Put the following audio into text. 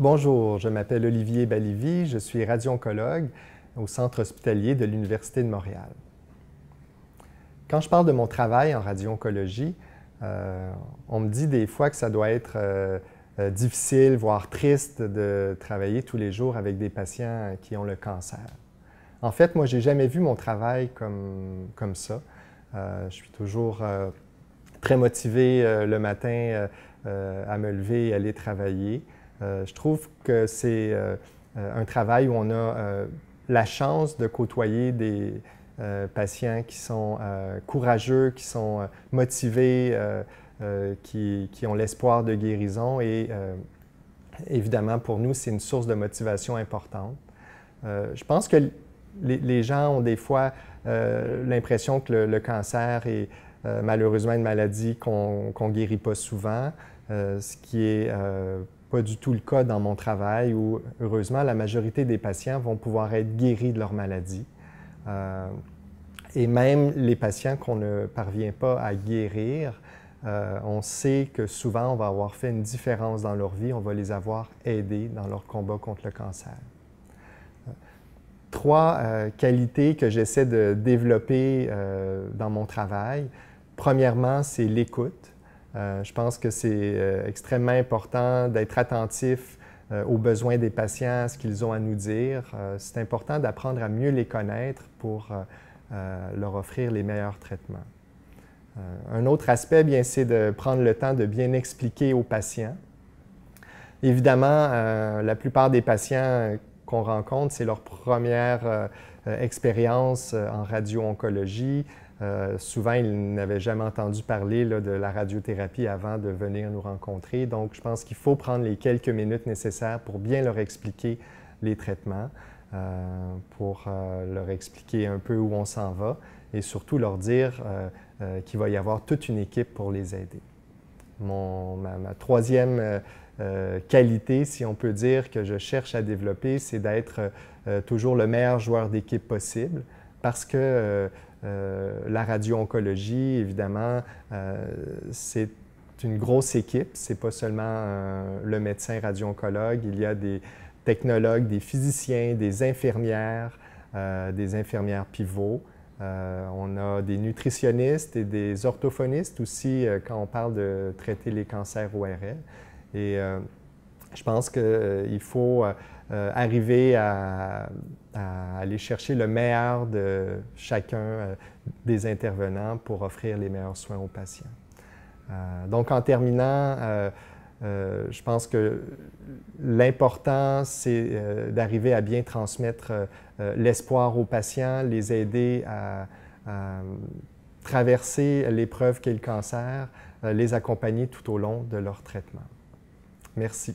Bonjour, je m'appelle Olivier Balivi, je suis radio-oncologue au Centre hospitalier de l'Université de Montréal. Quand je parle de mon travail en radio-oncologie, euh, on me dit des fois que ça doit être euh, euh, difficile, voire triste de travailler tous les jours avec des patients qui ont le cancer. En fait, moi, j'ai jamais vu mon travail comme, comme ça. je suis toujours très motivé le matin à me lever et aller travailler. Je trouve que c'est un travail où on a la chance de côtoyer des, euh, patients qui sont euh, courageux, qui sont euh, motivés, qui, ont l'espoir de guérison. Et évidemment, pour nous, c'est une source de motivation importante. je pense que les, les, gens ont des fois l'impression que le, cancer est malheureusement une maladie qu'on ne guérit pas souvent, ce qui est pas du tout le cas dans mon travail où, heureusement, la majorité des patients vont pouvoir être guéris de leur maladie. Euh, et même les patients qu'on ne parvient pas à guérir, euh, on sait que souvent on va avoir fait une différence dans leur vie, on va les avoir aidés dans leur combat contre le cancer. Trois euh, qualités que j'essaie de développer dans mon travail. Premièrement, c'est l'écoute. Je pense que c'est extrêmement important d'être attentif aux besoins des patients, à ce qu'ils ont à nous dire. c'est important d'apprendre à mieux les connaître pour leur offrir les meilleurs traitements. Euh, un autre aspect, bien, c'est de prendre le temps de bien expliquer aux patients. Évidemment, euh, la plupart des patients rencontre, c'est leur première euh, expérience en radio-oncologie. souvent, ils n'avaient jamais entendu parler de la radiothérapie avant de venir nous rencontrer. Donc, je pense qu'il faut prendre les quelques minutes nécessaires pour bien leur expliquer les traitements. Euh, pour euh, leur expliquer un peu où on s'en va et surtout leur dire euh, qu'il va y avoir toute une équipe pour les aider. Mon, ma, troisième qualité, si on peut dire, que je cherche à développer, c'est d'être toujours le meilleur joueur d'équipe possible parce que la radio-oncologie, évidemment, c'est une grosse équipe. C'est pas seulement le médecin radio-oncologue. Il y a des, technologues, des physiciens, des infirmières, euh, des infirmières pivots. Euh, on a des nutritionnistes et des orthophonistes aussi euh, quand on parle de traiter les cancers ORL. Et je pense qu'il faut arriver à, aller chercher le meilleur de chacun des intervenants pour offrir les meilleurs soins aux patients. donc en terminant, euh, je pense que l'important, c'est euh, d'arriver à bien transmettre euh, l'espoir aux patients, les aider à, traverser l'épreuve qu'est le cancer, les accompagner tout au long de leur traitement. Merci.